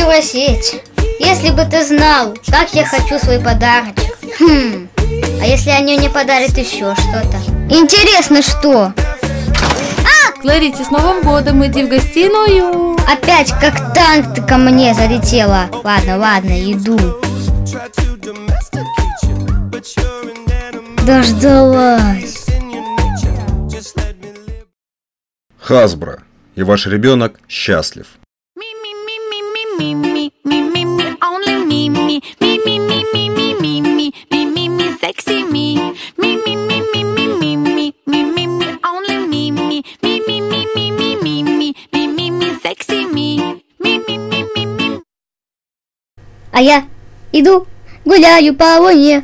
спросить. Если бы ты знал, как я хочу свой подарочек. Хм. А если они мне подарят еще что-то? Интересно, что? Кларисе, с Новым годом иди в гостиную. Опять как танк ты ко мне залетела. Ладно, ладно, иду. Дождалась. Хасбро. И ваш ребенок счастлив. me, me, me, me, me, only me, me, me, me, me, me, me, me, me, me, sexy me, me, me, me, me, me, me, me, me, me, only me, me, me, me, me, me, me, me, me, me, me, me, me, me, me, me, me, me. ಅಯ್ಯ ಇದು ಗುಲಾಯುಪ ಒಯ್ಯ